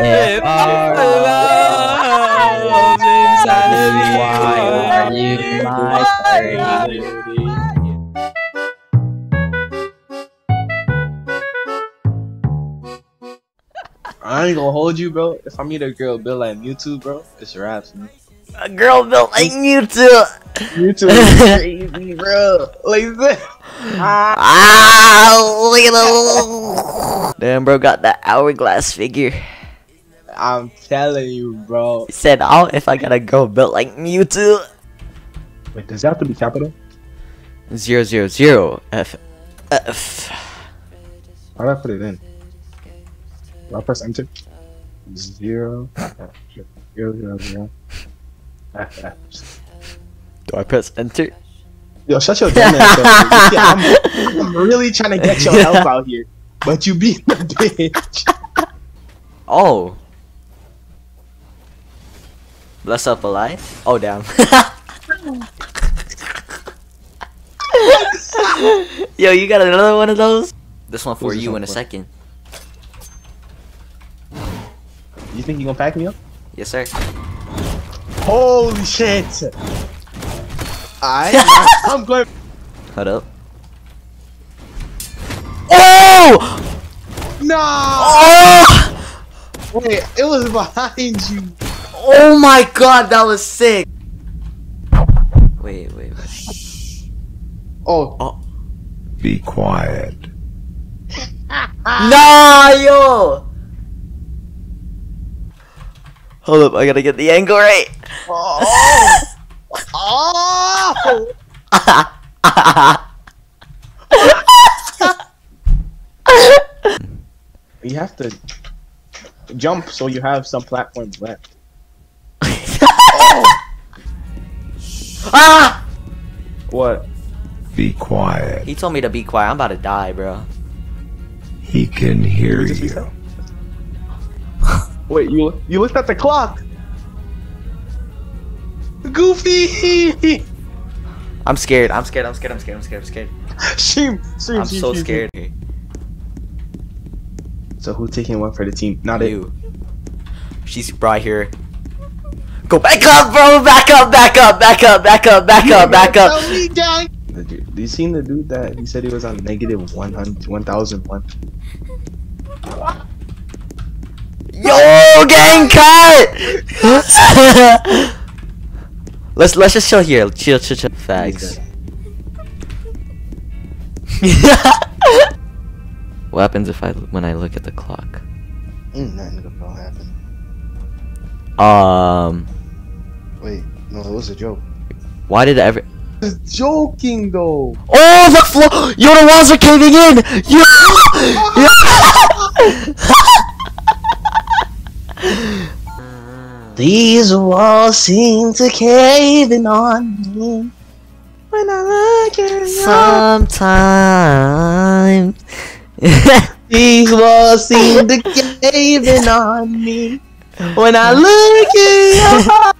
If Allah, if why are you my friend? I ain't gonna hold you, bro. If I meet a girl built like Mewtwo, bro, it's raps, man. A girl built like you too. Is crazy, bro. Like this. Ah, look at the. Damn, bro, got that hourglass figure. I'm telling you, bro. He said, "Oh, if I gotta go built like Mewtwo." Wait, does that have to be capital? Zero zero zero F F. How do I put it in? Do I press enter? Zero. Zero, zero, zero. F, F. Do I press enter? Yo, shut your damn ass up. I'm, I'm really trying to get your help out here, but you being a bitch. Oh. Bless up alive? Oh damn. Yo, you got another one of those? This one for Who's you one in a second. You think you gonna pack me up? Yes, sir. Holy shit! I, I'm going. Hold up. Oh! No! Oh! Wait, it was behind you. Oh my god, that was sick! Wait, wait, wait. Oh, oh. Be quiet. Nah, yo! Hold up, I gotta get the angle right. oh, oh! You have to jump so you have some platforms left. ah! What? Be quiet. He told me to be quiet. I'm about to die, bro. He can hear Just you. Wait, you you looked at the clock. Goofy. I'm scared. I'm scared. I'm scared. I'm scared. I'm scared. I'm scared. Stream, stream, I'm stream, so stream, scared. stream. So who's taking one for the team? Not it. You. She's right here. Go back up, bro. Back up. Back up. Back up. Back up. Back up. Back up. Tell me, gang. The dude- Do you seen the dude that he said he was on negative 100, 1001? Yo, gang cut. let's let's just chill here. Chill, chill, chill. Facts. what happens if I when I look at the clock? Mm, nothing gonna happen. Um, Wait, no, it was a joke. why did every? Was joking though. Oh, the floor! Yo, the walls are caving in. Yo, These walls seem to caving on me when I look at sometimes. These walls seem to caving on me when I look at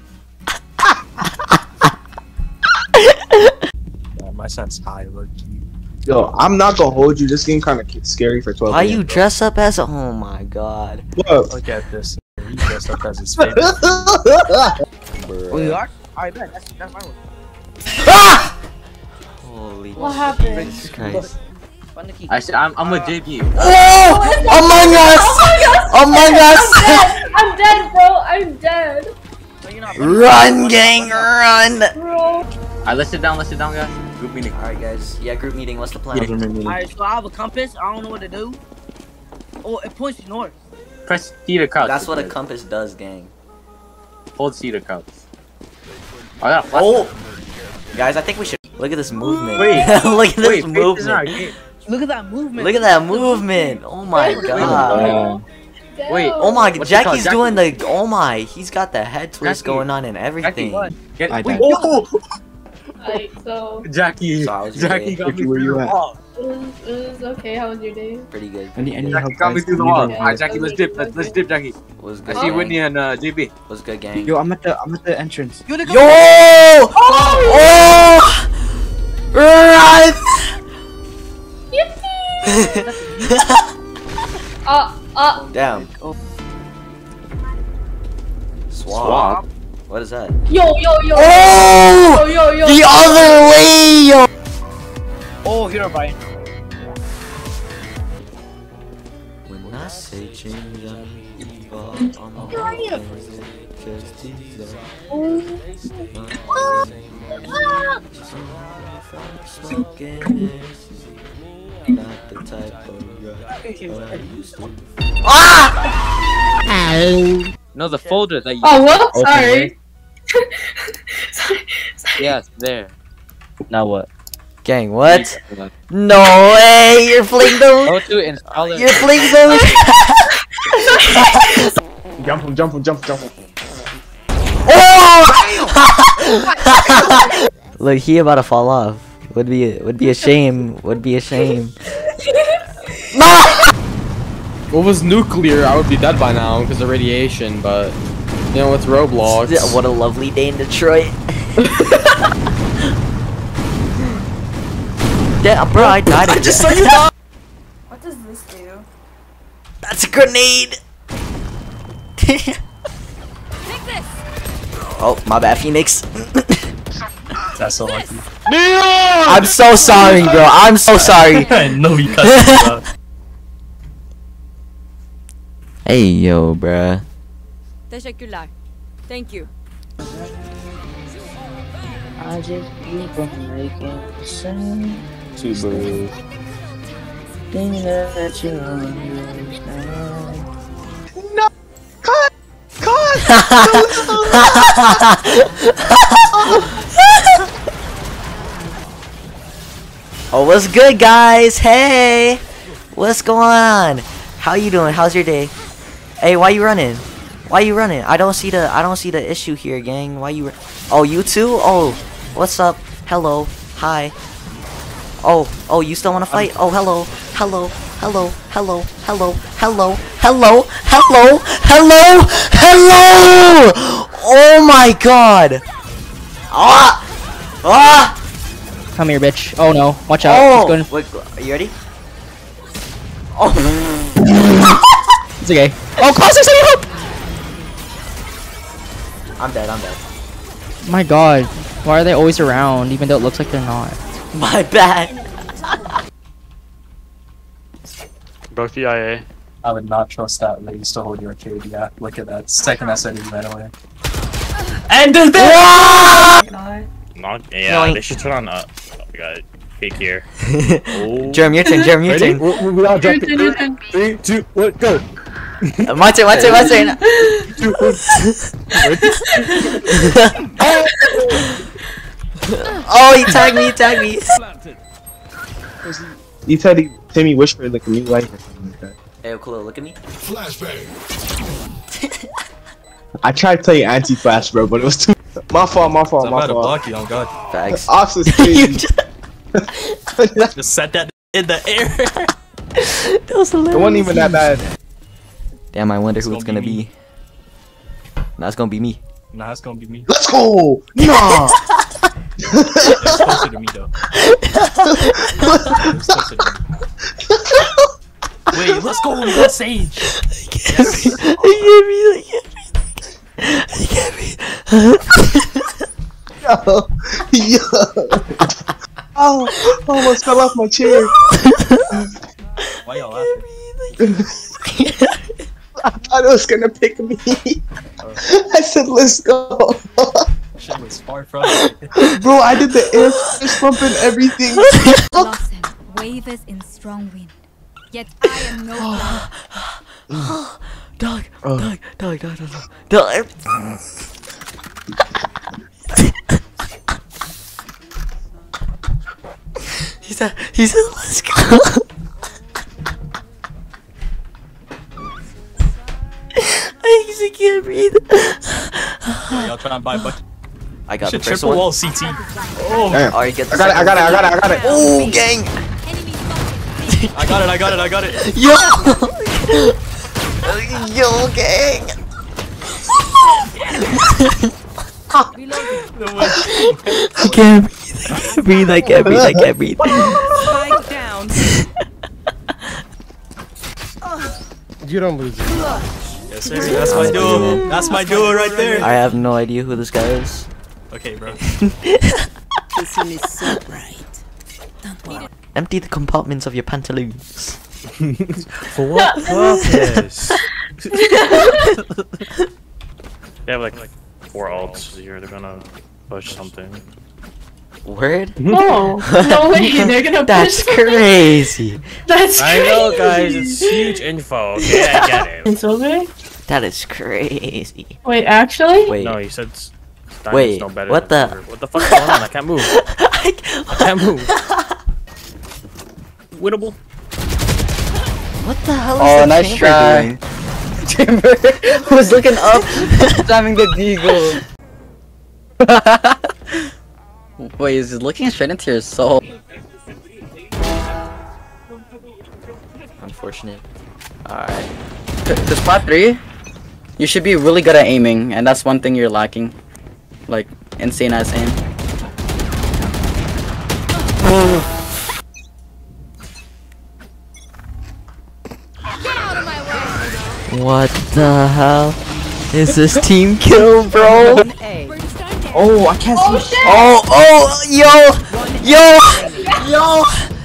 you. my son's high, look. Yo, I'm not gonna hold you. This game kind of scary for 12. Why you dress up as a? Oh my god. What? Look at this. He dressed up as his favorite. Bruh. you are? Alright, bet. That's, that's my one. Ah! Holy What happened? Jesus Christ. Find the key. I said, I'm, I'm with JP. Oh! oh Among Us! Among Us! I'm dead, bro. I'm dead, No, you're not. Run, gang, run! bro. Alright, let's sit down, let's sit down, guys. Group meeting. Alright, guys. Yeah, group meeting. What's the plan? Alright, so I have a compass. I don't know what to do. Oh, it points north. Press C to crouch. That's what a guys. compass does, gang. Hold C to crouch. Oh, yeah. Oh! Guys, I think we should look at this movement. Wait. look at this Wait, faith is not movement. game. Look at that movement. Look at that movement. Oh my god. Damn. Wait. Oh my, What's it called? Jackie's doing the. Oh my, he's got the head twist Jackie. going on and Jackie, everything. what? Get, wait, oh! So. Jackie. So Jackie got Jackie, me through the wall. It was, it was okay. How was your day? Pretty good. Any, any Jackie got me through the wall. Alright, Jackie, let's dip. Let's, let's dip, Jackie. What's good? I see Whitney and uh, JB. Was good, gang? Yo, I'm at the I'm at the entrance. Yo! Oh! oh! Run! Yippee! uh, uh. Damn. Oh. Swap. Swap. What is that? yo, yo, yo. Oh! Yo, yo, yo. The other way, yo! Oh, hero buy. When I say change, I evolve. I'm a just Not the type of I used to. Ah! No, the folder that you. Oh, well, opened, sorry. Right? sorry. Sorry. Yes, there. Now what? Gang, what? No way! You're fling those! Go to install it. You're fling those! Jump him, jump him, jump him, jump him. oh! Look, he about to fall off. Would be would be a shame. Would be a shame. no! If it was nuclear, I would be dead by now because of radiation, but you know, it's Roblox. Yeah, What a lovely day in Detroit. yeah, bro, I died. I just saw you die. What does this do? That's a grenade. oh, my bad, Phoenix. That's so lucky. I'm so sorry, bro. I'm so sorry. I know you cut. Hey, yo, bruh. Teşekkürler. Thank you. I just keep on making the same Two birds. thing that you understand. Cut! Cut! oh, what's good, guys? Hey, what's going on? How you doing? How's your day? Hey, why you running? Why you running? I don't see the I don't see the issue here, gang. Why you? Oh, you too? Oh, what's up? Hello, hi. Oh, oh, you still want to fight? Oh, hello, hello, hello, hello, hello, hello, hello, hello, hello, hello! Oh my God! Ah! Ah! Come here, bitch. Oh no. Watch out. Oh! Going. Wait, are you ready? Oh! It's okay. Oh, Classic, send me help! I'm dead, I'm dead. My god. Why are they always around, even though it looks like they're not? My bad. Broke the IA. I would not trust that ladies to hold your arcade. Yeah, look at that. Second I said he ran away. And there's Whoa! Not, yeah, Yoink. they should turn on. Uh, oh, we got fake here. Jerem, your turn, Jerem, your turn. We, we all drop it. Three, two, one, go. My turn, my turn, my turn. Oh, he tagged me, he tagged me. You said he, Timmy whispered like a new life or something like that. Hey, Okula, look at me. I tried playing anti-flash, bro, but it was too. My fault, my fault, I'm my about to fault. block you, oh god. Facts. Ops is you crazy. just, Just set that in the air. that was hilarious. it wasn't even that bad. Damn, I wonder It's who it's gonna gonna be be. Nah, it's gonna be me. nah, it's gonna be me. Let's go! Nah! It's closer to me though. It's closer to me. Wait, let's go with that sage. I can't breathe, I can't breathe. I can't breathe. Yo! Yo! Oh, I almost fell off my chair. Why y'all laughing? I thought it was gonna pick me. I said, let's go. Shit was far from it. Bro, I did the air fist pump and everything. Blossom wavers in strong wind. Yet I am no. Dog, Oh. dog, dog, dog, dog, dog. dog. he said, he said, let's go. Y'all trying to buy a bucket? I got the first triple one. wall CT. Oh, Damn. Alright, get the I got it, I got it, I got it, I got it. Oh, gang. I got it, I got it, I got it. Yo! Yo, gang! I can't breathe, I can't breathe, I can't breathe, I can't breathe. Spike down. You don't lose it. Yes, sir. That's my duo. That's my duo right there. I have no idea who this guy is. Okay, bro. This one is so bright. Don't worry. Empty the compartments of your pantaloons. For what purpose? they have like like four ults here. They're gonna push something. Word? No, no way, they're gonna That's push crazy. That's crazy. I know, guys. It's huge info. Okay, I get it. It's okay? That is crazy. Wait, actually? Wait. No, you said s- diamonds Wait, no better what than the- silver. What the fuck is going on? I can't move. I can't move. Winnable. What the hell is Oh, the nice chamber try. doing? Chamber was looking up, jamming the deagle. Wait, is he looking straight into your soul? Unfortunate. Alright. The spot three, you should be really good at aiming, and that's one thing you're lacking. Like, insane ass aim. What the hell? Is this team kill, bro? Oh, I can't see. Oh, oh, oh, yo, yo, yo.